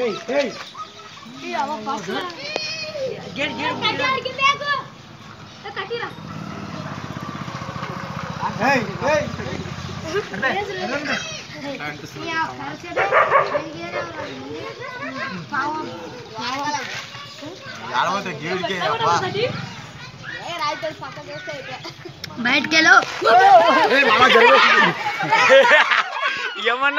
ఏయ్ ఏయ్ gate gate ఏయ్ ఏయ్ ఆడపోతే గేడికే అబ్బా బయటకెళ్ళు ఏ మామ జరుగు ఏమన్నా